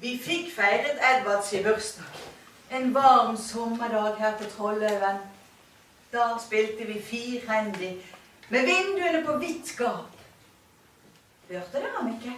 Vi fikk feiret Edvards bursdag. En varm sommerdag her på Trollhaugen. Da spilte vi firhendig med vinduene på vidt gap. Hørte dere ham ikke?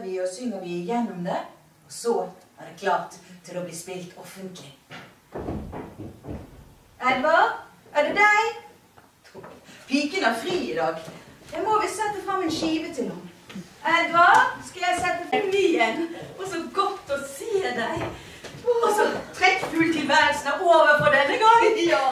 Deretter vi og synger vi igjennom det. Og så er det klart til å bli spilt offentlig. Edvard, er det deg? Piken har fri i dag. Jeg må visst sette fram en skive til ham. Edvard, skal jeg sette frem igjen. Og så godt å se deg. Og så trekkfull tilværelsen er over for denne gang. Ja.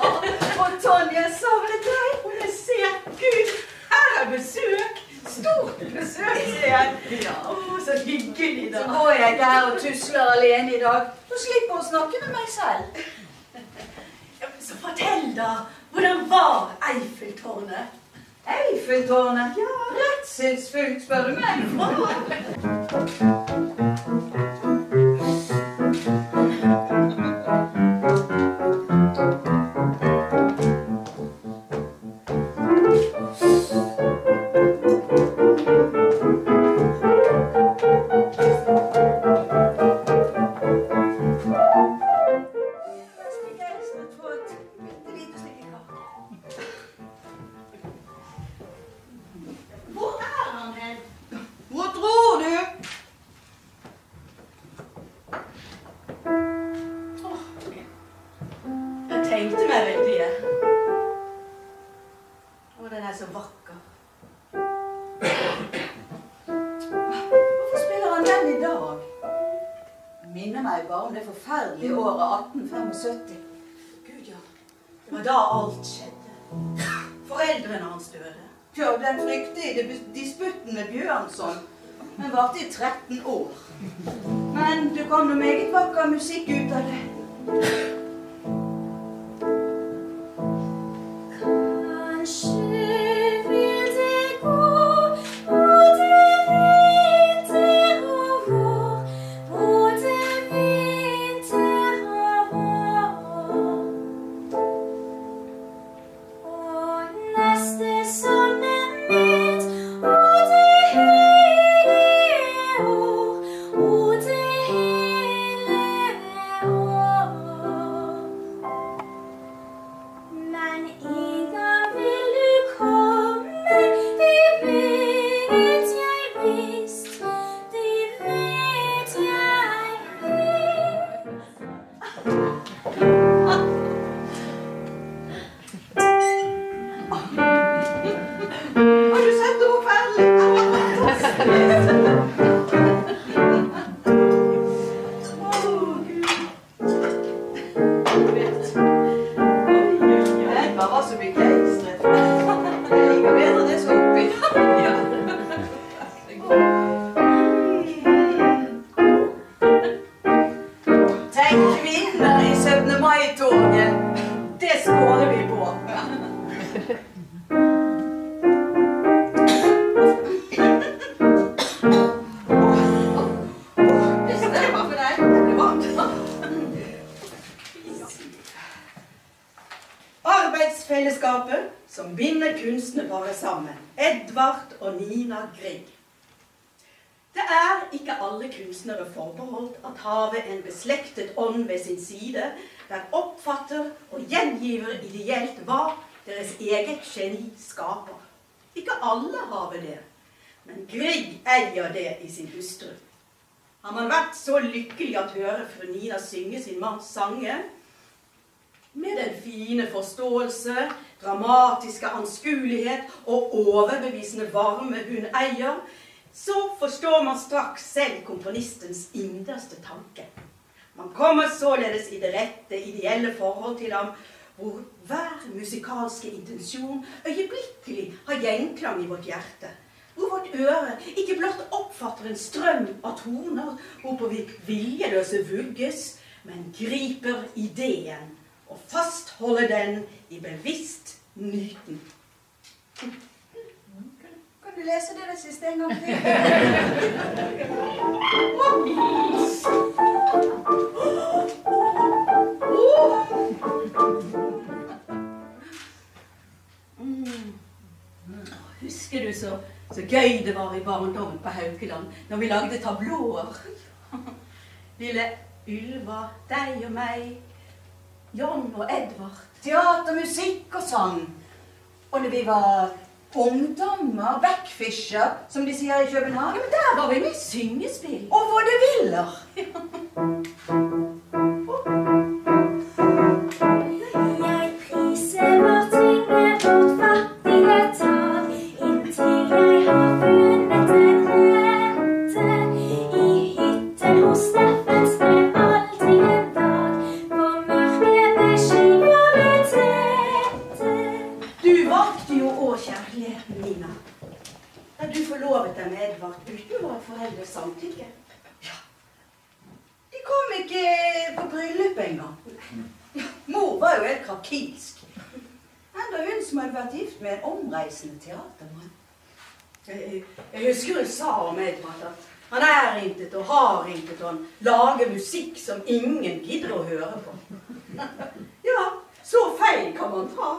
Og Tonje, jeg savnet deg. Og jeg ser Gud, her er besøk. Stort besøk, ser jeg. Ja. Så hyggelig, Så går jeg der og tusler alene i dag. Så slipper hun å snakke med meg selv. Ja, Så fortell, da. Hvordan var Eiffeltårnet? Eiffeltårnet. Ja. Redselsfullt, spør du meg. bare om det forferdelige året 1875. Gud, ja. Det var da alt skjedde. Foreldrene hans døde. Ja, den fryktelige disputten med Bjørnson. Den varte i 13 år. Men det kom noe meget vakker musikk ut av det. Men Nina Grieg. Det er ikke alle kunstnere forbeholdt at havet en beslektet ånd ved sin side, der oppfatter og gjengiver ideelt hva deres eget geni skaper. Ikke alle har det, men Grieg eier det i sin hustru. Har man vært så lykkelig at høre fru Nina synge sin manns sange, med den fine forståelse, dramatiske anskuelighet og overbevisende varme hun eier, så forstår man straks selv komponistens innerste tanke. Man kommer således i det rette, ideelle forhold til ham, hvor hver musikalske intensjon øyeblikkelig har gjenklang i vårt hjerte. Hvor vårt øre ikke blott oppfatter en strøm av toner hvorpå vi viljeløse vugges, men griper ideen og fastholde den i bevisst nyten. Kan du lese det der siste en gang til? Husker du så, så gøy det var i barndommen på Haukeland når vi lagde tablåer? Lille Ylva, deg og meg, John og Edvard. Teater, musikk og sang. Og når vi var ungdommer, backfisher, som de sier i København, Ja, men der var vi med i syngespill. Og vaudeviller. Valgte jo òg kjærligheten, Nina. Da du forlovet deg med Edvard uten våre foreldres samtykke. De kom ikke på bryllup engang. Ja, Mor var jo helt krakilsk. Enda hun som hadde vært gift med en omreisende teatermann. Jeg, jeg husker hun sa om Edvard at han er intet og har intet, og han lager musikk som ingen gidder å høre på. Ja, så feil kan man ta.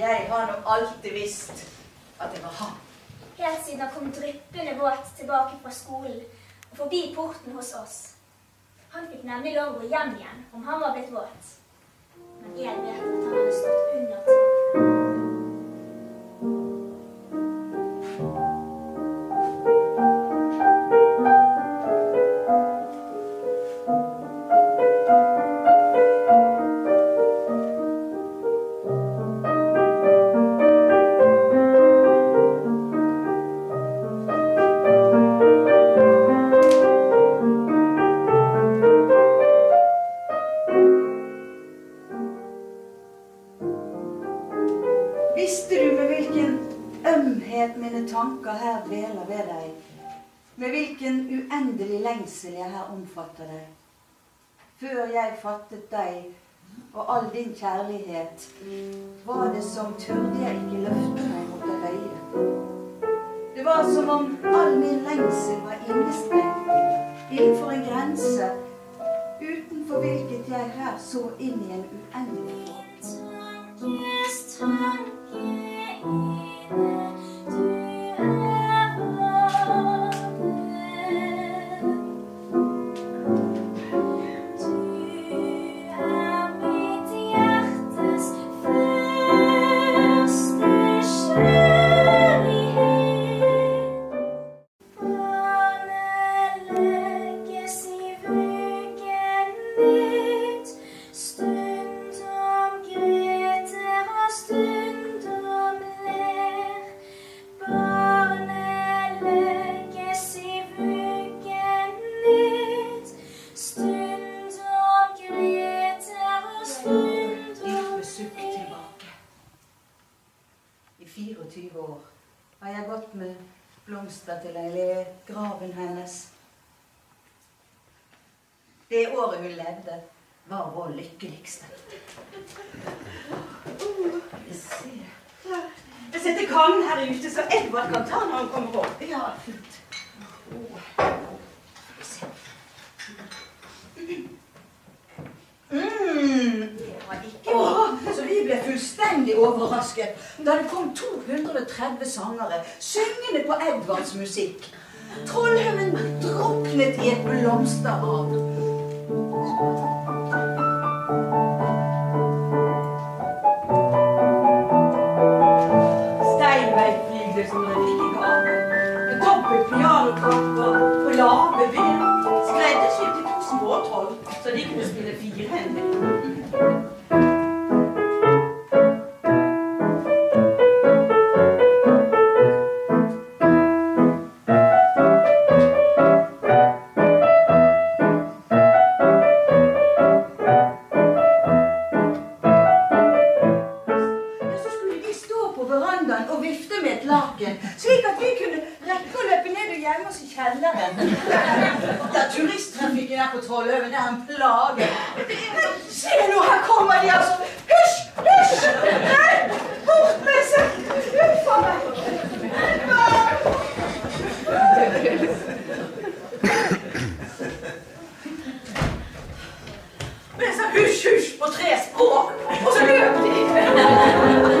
Jeg har nå alltid visst at det var han. Helt siden han kom dryppende våt tilbake fra skolen og forbi porten hos oss. Han fikk nemlig lov å gå hjem igjen om han var blitt våt. Men jeg vet at han hadde stått under til. Tanker her dveler ved deg? Med hvilken uendelig lengsel jeg her omfatter deg? Før jeg fattet deg og all din kjærlighet, var det som turde jeg ikke løfte meg mot det høye. Det var som om all min lengsel var innestengt innenfor en grense utenfor hvilket jeg her så inn i en uendelig Hun levde, var vår lykkeligste. Vi. Jeg setter kannen her ute, så Edvard kan ta når han kommer opp. Ja, fint. Vi. Mm, bra. Så vi ble fullstendig overrasket da det kom 230 sangere syngende på Edvards musikk. Trollhaugen druknet i et blomsterhav. Steinveikflygler som en i gave. Med dobbelt pianokapper og lave ben. Skreddersydd til to småtroll, så de kunne spille hjemme i kjelleren. Der turisttrafikken er på Trollhaugen, det er en plage. Se nå, her kommer de altså. Hysj! Hysj! Nei! Bort med seg! Huff a Men jeg hysj, hysj på tre språk, og så løp de!